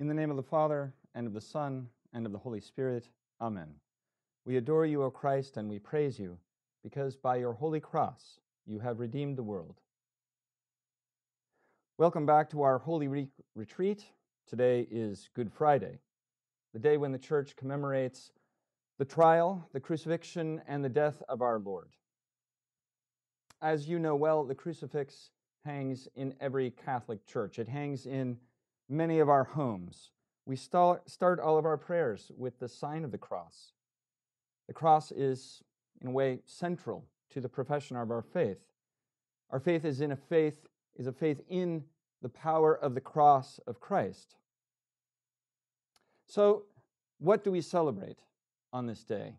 In the name of the Father, and of the Son, and of the Holy Spirit. Amen. We adore you, O Christ, and we praise you, because by your holy cross you have redeemed the world. Welcome back to our Holy Re- Retreat. Today is Good Friday, the day when the Church commemorates the trial, the crucifixion, and the death of our Lord. As you know well, the crucifix hangs in every Catholic church. It hangs in many of our homes. We start, all of our prayers with the sign of the cross. The cross is, in a way, central to the profession of our faith. Our faith is in a faith is a faith in the power of the cross of Christ. So, what do we celebrate on this day?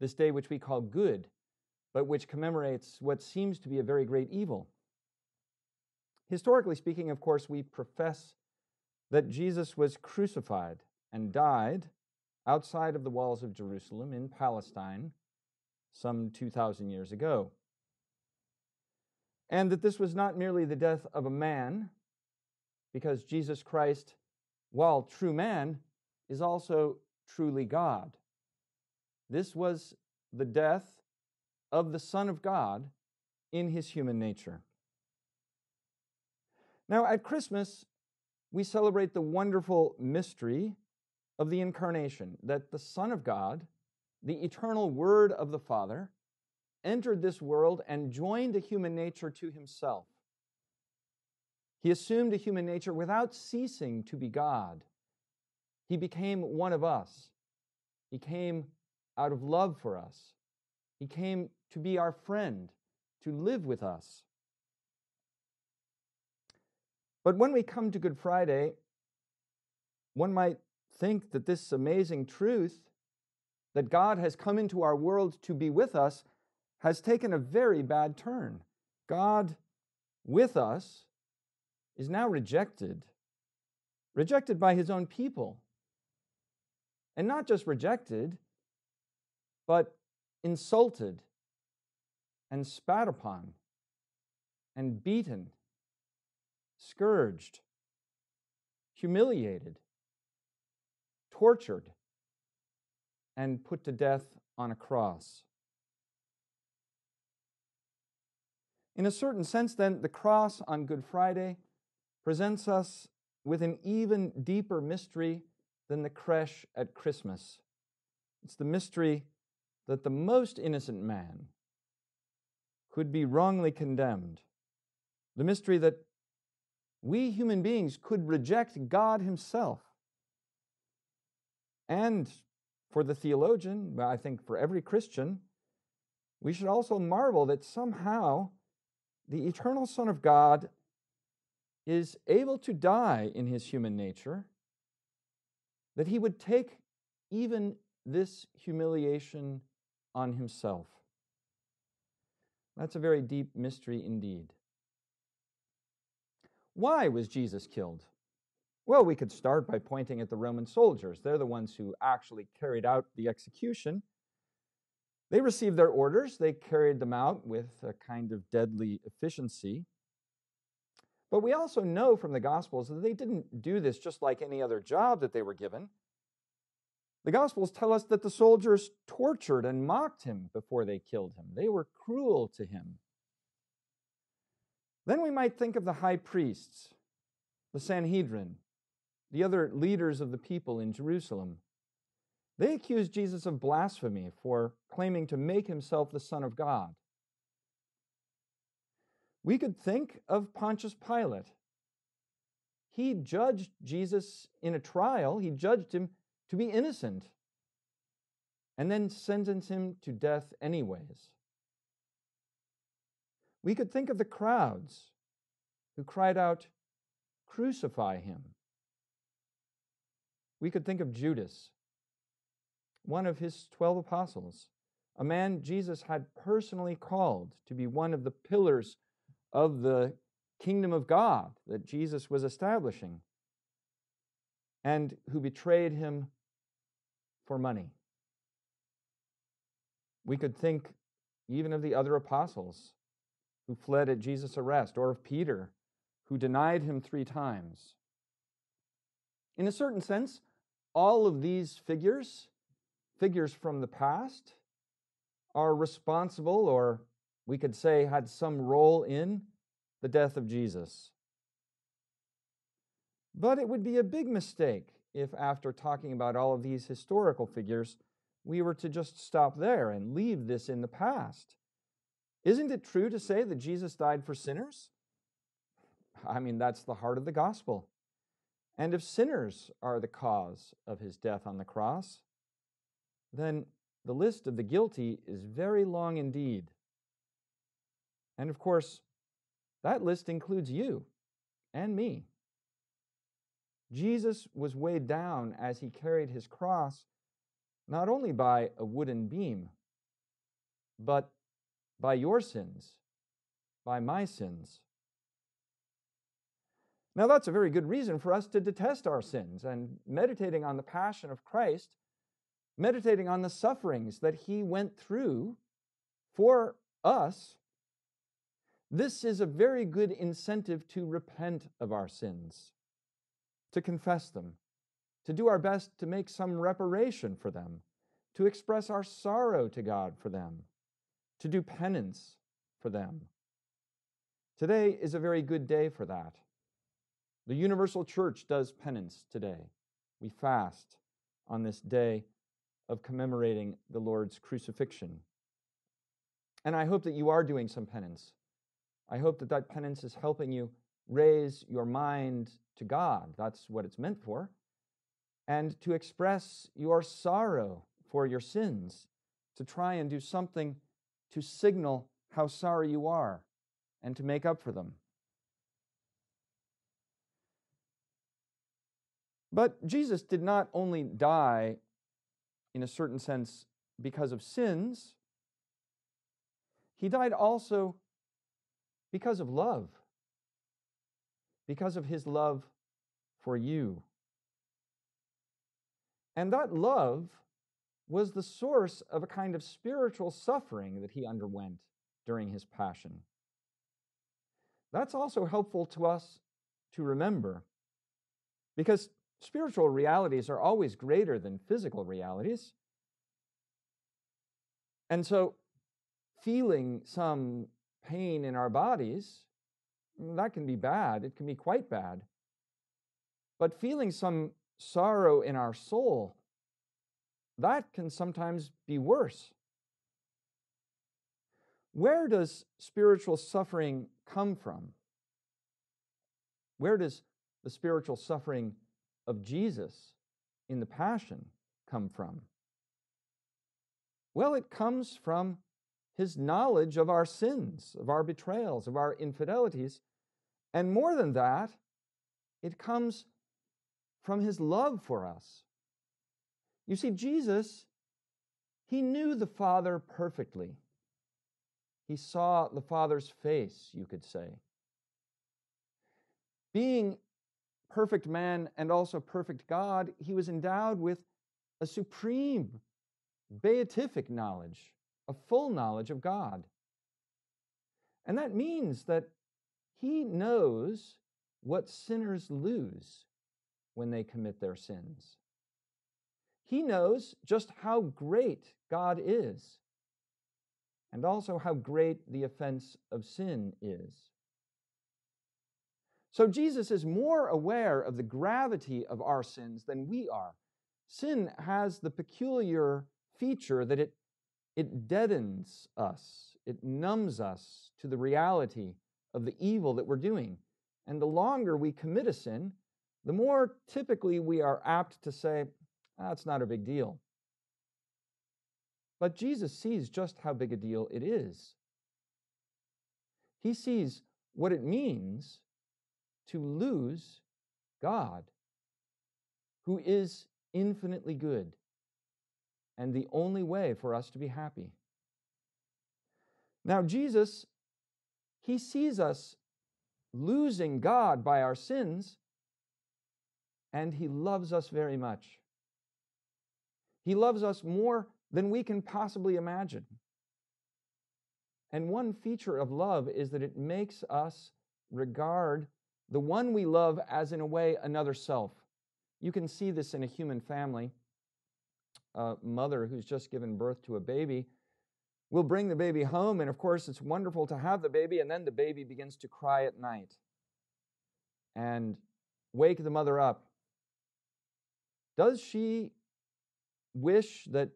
This day which we call good, but which commemorates what seems to be a very great evil. Historically speaking, of course, we profess that Jesus was crucified and died outside of the walls of Jerusalem in Palestine some 2,000 years ago. And that this was not merely the death of a man, because Jesus Christ, while true man, is also truly God. This was the death of the Son of God in his human nature. Now, at Christmas, we celebrate the wonderful mystery of the incarnation that the Son of God, the eternal Word of the Father, entered this world and joined a human nature to himself. He assumed a human nature without ceasing to be God. He became one of us. He came out of love for us. He came to be our friend, to live with us. But when we come to Good Friday, one might think that this amazing truth that God has come into our world to be with us has taken a very bad turn. God with us is now rejected, rejected by his own people. And not just rejected, but insulted and spat upon and beaten scourged, humiliated, tortured, and put to death on a cross. In a certain sense, then, the cross on Good Friday presents us with an even deeper mystery than the creche at Christmas. It's the mystery that the most innocent man could be wrongly condemned, the mystery that we human beings could reject God Himself. And for the theologian, I think for every Christian, we should also marvel that somehow the eternal Son of God is able to die in his human nature, that he would take even this humiliation on himself. That's a very deep mystery indeed. Why was Jesus killed? Well, we could start by pointing at the Roman soldiers. They're the ones who actually carried out the execution. They received their orders, they carried them out with a kind of deadly efficiency. But we also know from the Gospels that they didn't do this just like any other job that they were given. The Gospels tell us that the soldiers tortured and mocked him before they killed him. They were cruel to him. Then we might think of the high priests, the Sanhedrin, the other leaders of the people in Jerusalem. They accused Jesus of blasphemy for claiming to make himself the Son of God. We could think of Pontius Pilate. He judged Jesus in a trial, he judged him to be innocent, and then sentenced him to death anyways. We could think of the crowds who cried out, Crucify him. We could think of Judas, one of his 12 apostles, a man Jesus had personally called to be one of the pillars of the kingdom of God that Jesus was establishing, and who betrayed him for money. We could think even of the other apostles who fled at Jesus' arrest, or of Peter, who denied him three times. In a certain sense, all of these figures, figures from the past, are responsible, or we could say had some role in the death of Jesus. But it would be a big mistake if, after talking about all of these historical figures, we were to just stop there and leave this in the past. Isn't it true to say that Jesus died for sinners? I mean, that's the heart of the gospel. And if sinners are the cause of his death on the cross, then the list of the guilty is very long indeed. And of course, that list includes you and me. Jesus was weighed down as he carried his cross not only by a wooden beam, but by your sins, by my sins. Now, that's a very good reason for us to detest our sins and meditating on the passion of Christ, meditating on the sufferings that he went through for us. This is a very good incentive to repent of our sins, to confess them, to do our best to make some reparation for them, to express our sorrow to God for them, to do penance for them. Today is a very good day for that. The Universal Church does penance today. We fast on this day of commemorating the Lord's crucifixion. And I hope that you are doing some penance. I hope that that penance is helping you raise your mind to God. That's what it's meant for. And to express your sorrow for your sins, to try and do something to signal how sorry you are and to make up for them. But Jesus did not only die, in a certain sense, because of sins, he died also because of love, because of his love for you. And that love was the source of a kind of spiritual suffering that he underwent during his passion. That's also helpful to us to remember because spiritual realities are always greater than physical realities. And so, feeling some pain in our bodies, that can be bad. It can be quite bad. But feeling some sorrow in our soul, that can sometimes be worse. Where does spiritual suffering come from? Where does the spiritual suffering of Jesus in the Passion come from? Well, it comes from his knowledge of our sins, of our betrayals, of our infidelities. And more than that, it comes from his love for us. You see, Jesus, he knew the Father perfectly. He saw the Father's face, you could say. Being perfect man and also perfect God, he was endowed with a supreme beatific knowledge, a full knowledge of God. And that means that he knows what sinners lose when they commit their sins. He knows just how great God is and also how great the offense of sin is. So Jesus is more aware of the gravity of our sins than we are. Sin has the peculiar feature that it, it deadens us, it numbs us to the reality of the evil that we're doing. And the longer we commit a sin, the more typically we are apt to say, Ah, that's not a big deal. But Jesus sees just how big a deal it is. He sees what it means to lose God, who is infinitely good and the only way for us to be happy. Now, Jesus, he sees us losing God by our sins, and he loves us very much. He loves us more than we can possibly imagine. And one feature of love is that it makes us regard the one we love as, in a way, another self. You can see this in a human family. A mother who's just given birth to a baby will bring the baby home, and of course, it's wonderful to have the baby, and then the baby begins to cry at night and wake the mother up. Does she wish that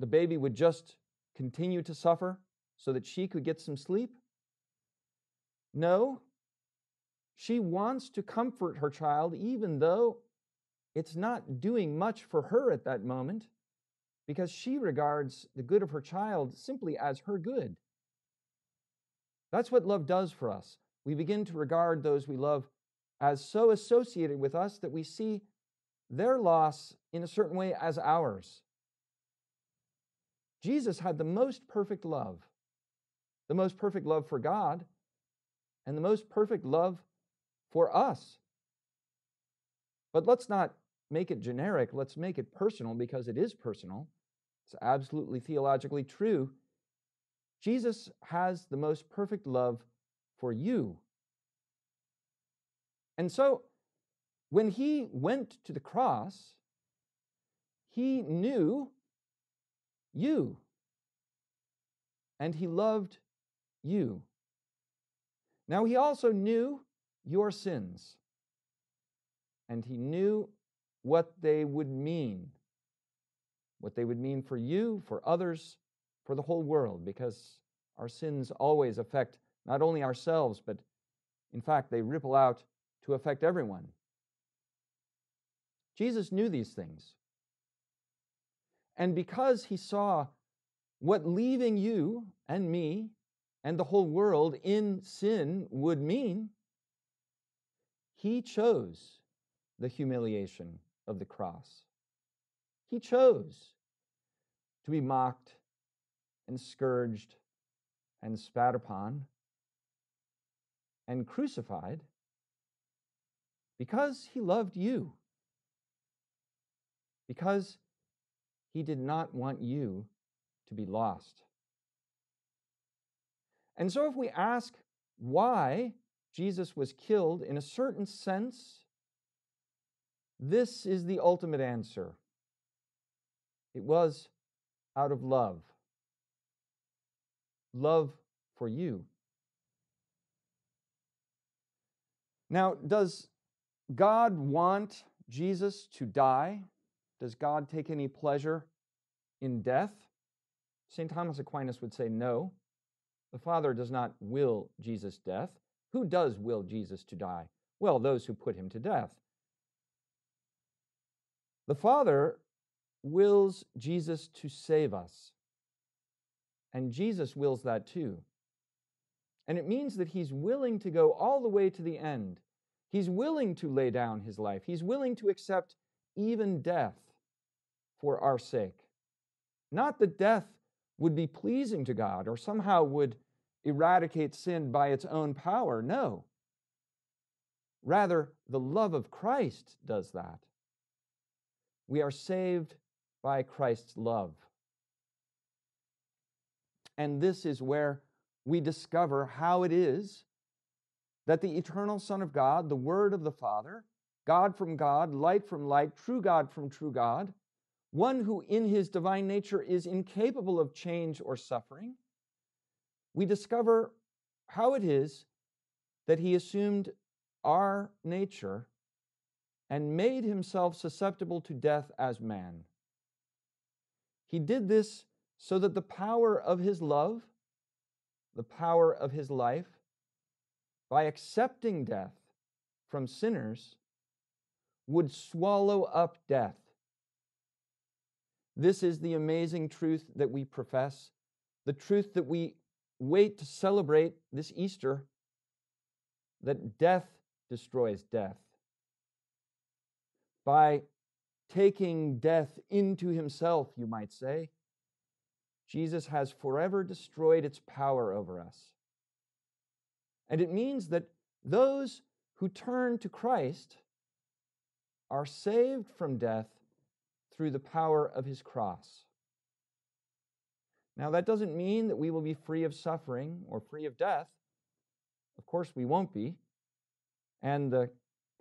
the baby would just continue to suffer so that she could get some sleep? No. She wants to comfort her child, even though it's not doing much for her at that moment, because she regards the good of her child simply as her good. That's what love does for us. We begin to regard those we love as so associated with us that we see their loss in a certain way as ours. Jesus had the most perfect love, the most perfect love for God, and the most perfect love for us. But let's not make it generic, let's make it personal because it is personal. It's absolutely theologically true. Jesus has the most perfect love for you. And so, when he went to the cross, he knew you. And he loved you. Now, he also knew your sins. And he knew what they would mean. What they would mean for you, for others, for the whole world, because our sins always affect not only ourselves, but in fact, they ripple out to affect everyone. Jesus knew these things. And because he saw what leaving you and me and the whole world in sin would mean, he chose the humiliation of the cross. He chose to be mocked and scourged and spat upon and crucified because he loved you, because he did not want you to be lost. And so, if we ask why Jesus was killed, in a certain sense, this is the ultimate answer. It was out of love. Love for you. Now, does God want Jesus to die? Does God take any pleasure in death? St. Thomas Aquinas would say no. The Father does not will Jesus' death. Who does will Jesus to die? Well, those who put him to death. The Father wills Jesus to save us. And Jesus wills that too. And it means that he's willing to go all the way to the end. He's willing to lay down his life. He's willing to accept even death for our sake. Not that death would be pleasing to God or somehow would eradicate sin by its own power. No. Rather, the love of Christ does that. We are saved by Christ's love. And this is where we discover how it is that the eternal Son of God, the Word of the Father, God from God, light from light, true God from true God, one who in his divine nature is incapable of change or suffering, we discover how it is that he assumed our nature and made himself susceptible to death as man. He did this so that the power of his love, the power of his life, by accepting death from sinners, would swallow up death. This is the amazing truth that we profess, the truth that we wait to celebrate this Easter that death destroys death. By taking death into himself, you might say, Jesus has forever destroyed its power over us. And it means that those who turn to Christ are saved from death through the power of his cross. Now, that doesn't mean that we will be free of suffering or free of death. Of course, we won't be. And the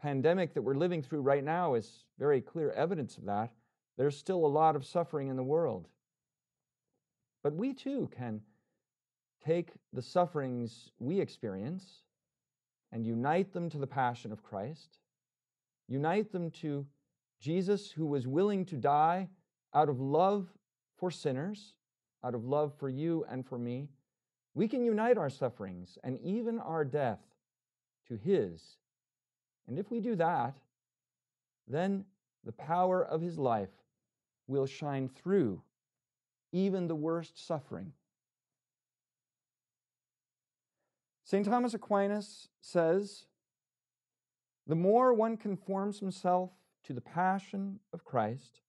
pandemic that we're living through right now is very clear evidence of that. There's still a lot of suffering in the world. But we too can take the sufferings we experience and unite them to the passion of Christ, unite them to Jesus, who was willing to die out of love for sinners, out of love for you and for me. We can unite our sufferings and even our death to His. And if we do that, then the power of His life will shine through even the worst suffering. St. Thomas Aquinas says, The more one conforms himself to the passion of Christ,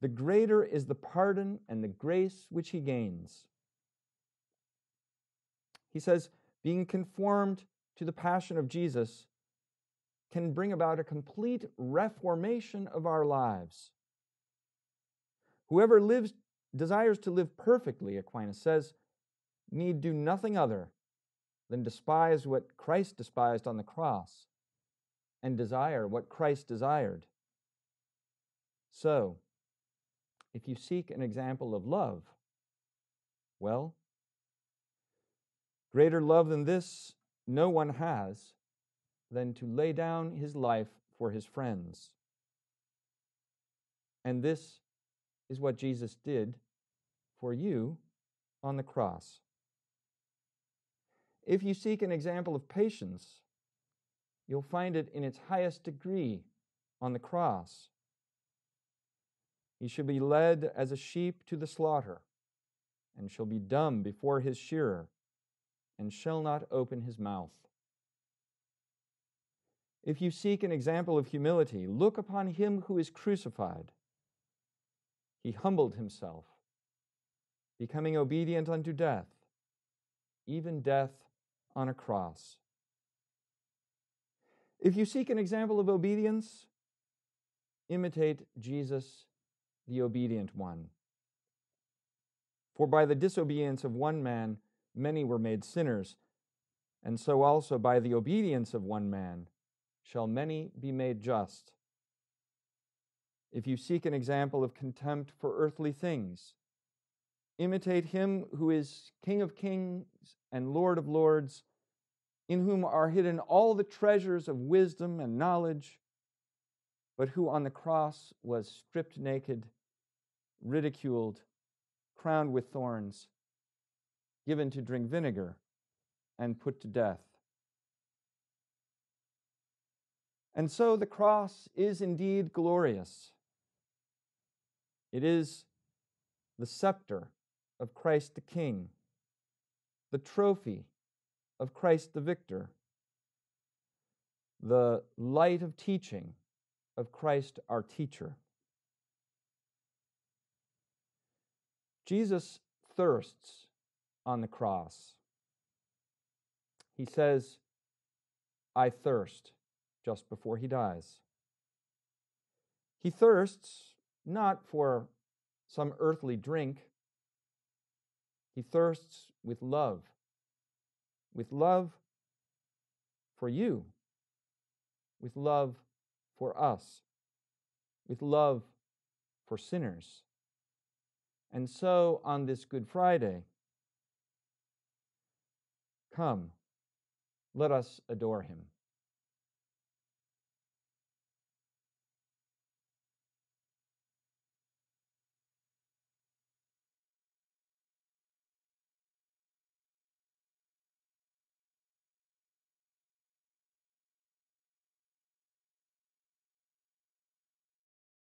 the greater is the pardon and the grace which he gains. He says, being conformed to the passion of Jesus can bring about a complete reformation of our lives. Whoever lives desires to live perfectly, Aquinas says, need do nothing other than despise what Christ despised on the cross and desire what Christ desired. So, if you seek an example of love, well, greater love than this no one has than to lay down his life for his friends. And this is what Jesus did for you on the cross. If you seek an example of patience, you'll find it in its highest degree on the cross. He shall be led as a sheep to the slaughter, and shall be dumb before his shearer, and shall not open his mouth. If you seek an example of humility, look upon him who is crucified. He humbled himself, becoming obedient unto death, even death on a cross. If you seek an example of obedience, imitate Jesus the obedient one. For by the disobedience of one man, many were made sinners, and so also by the obedience of one man shall many be made just. If you seek an example of contempt for earthly things, imitate him who is King of kings and Lord of lords, in whom are hidden all the treasures of wisdom and knowledge, but who on the cross was stripped naked ridiculed, crowned with thorns, given to drink vinegar, and put to death. And so the cross is indeed glorious. It is the scepter of Christ the King, the trophy of Christ the victor, the light of teaching of Christ our teacher. Jesus thirsts on the cross. He says, I thirst, just before he dies. He thirsts not for some earthly drink, he thirsts with love, with love for you, with love for us, with love for sinners. And so on this Good Friday, come, let us adore him.